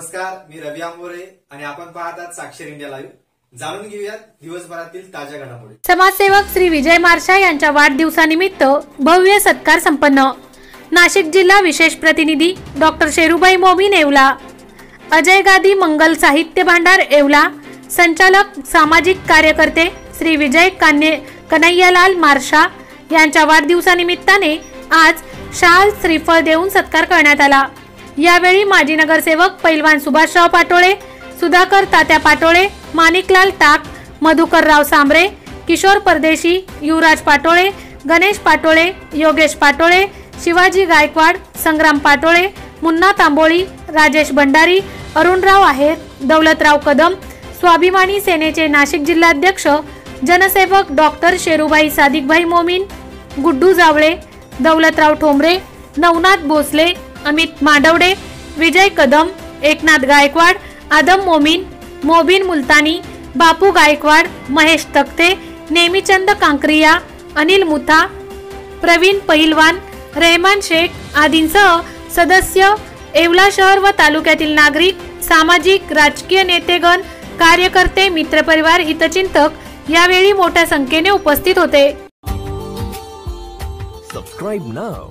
नमस्कार मी रवी आंबोरे आणि आपण पाहतात साक्षर इंडिया लाईव्ह. जाणून घेऊयात दिवसभरातील ताज्या घडामोडी. समाजसेवक श्री विजय मार्शा यांच्या वाढदिवसानिमित्त भव्य सत्कार संपन्न. नाशिक जिल्हा विशेष प्रतिनिधी डॉक्टर शेरुबाई मोमीन येवला. अजय गादी मंगल साहित्य भांडार येवला. संचालक सामाजिक कार्यकर्ते श्री विजय कान्ये कन्हैयालाल मार्शा यांच्या वाढदिवसानिमित्ताने आज शाल श्रीफळ देऊन सत्कार करण्यात आला. यावेळी माजी नगरसेवक पैलवान सुभाषराव पाटोळे सुधाकर तात्या पाटोळे माणिकलाल टाक मधुकरराव सांबरे किशोर परदेशी युवराज पाटोळे गणेश पाटोळे योगेश पाटोळे शिवाजी गायकवाड संग्राम पाटोळे मुन्ना तांबोळी राजेश भंडारी अरुणराव आहेर दौलतराव कदम स्वाभिमानी सेनेचे नाशिक जिल्हाध्यक्ष जनसेवक डॉक्टर शेरूभाई सादिकभाई मोमीन गुड्डू जावळे दौलतराव ठोंबरे नवनाथ भोसले अमित मांडवडे विजय कदम एकनाथ गायकवाड आदम मोमीन मोबिन मुलतानी बापू गायकवाड महेश तक्ते नेमीचंद कांक्रिया अनिल मुथा प्रवीण पहिलवान रेहमान शेख आदींसह सदस्य येवला शहर व तालुक्यातील नागरिक सामाजिक राजकीय नेतेगण कार्यकर्ते मित्रपरिवार हितचिंतक यावेळी मोठ्या संख्येने उपस्थित होते. Subscribe now